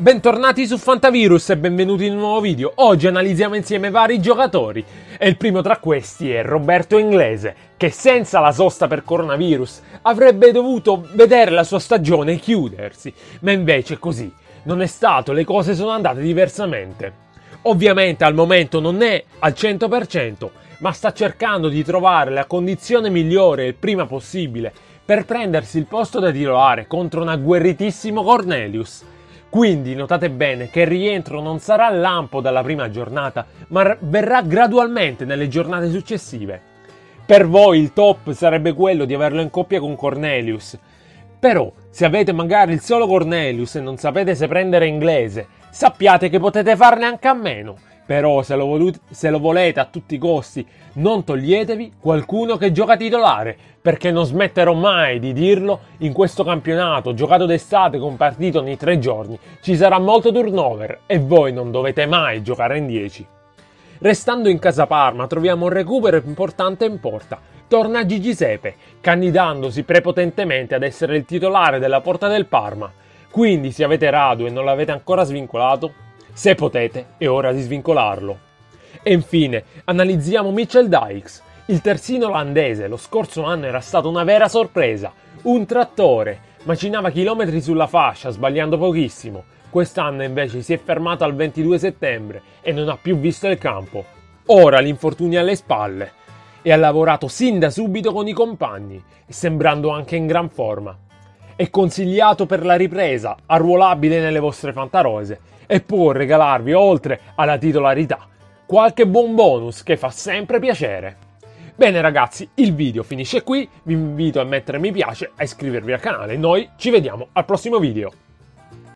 Bentornati su Fantavirus e benvenuti in un nuovo video. Oggi analizziamo insieme vari giocatori e il primo tra questi è Roberto Inglese, che senza la sosta per coronavirus avrebbe dovuto vedere la sua stagione chiudersi, ma invece così non è stato, le cose sono andate diversamente. Ovviamente al momento non è al 100%, ma sta cercando di trovare la condizione migliore il prima possibile per prendersi il posto da titolare contro un agguerritissimo Cornelius quindi notate bene che il rientro non sarà lampo dalla prima giornata, ma verrà gradualmente nelle giornate successive. Per voi il top sarebbe quello di averlo in coppia con Cornelius. Però, se avete magari il solo Cornelius e non sapete se prendere inglese, sappiate che potete farne anche a meno. Però se lo, volute, se lo volete a tutti i costi, non toglietevi qualcuno che gioca titolare, perché non smetterò mai di dirlo, in questo campionato giocato d'estate con partito ogni tre giorni ci sarà molto turnover e voi non dovete mai giocare in 10. Restando in casa Parma troviamo un recupero importante in porta. Torna Gigi Sepe, candidandosi prepotentemente ad essere il titolare della porta del Parma. Quindi se avete Radu e non l'avete ancora svincolato, se potete, è ora di svincolarlo. E infine, analizziamo Mitchell Dykes. Il terzino olandese lo scorso anno era stato una vera sorpresa. Un trattore, macinava chilometri sulla fascia, sbagliando pochissimo. Quest'anno invece si è fermato al 22 settembre e non ha più visto il campo. Ora l'infortunio alle spalle e ha lavorato sin da subito con i compagni, sembrando anche in gran forma. È consigliato per la ripresa, arruolabile nelle vostre fantarose e può regalarvi, oltre alla titolarità, qualche buon bonus che fa sempre piacere. Bene ragazzi, il video finisce qui, vi invito a mettere mi piace, a iscrivervi al canale, noi ci vediamo al prossimo video.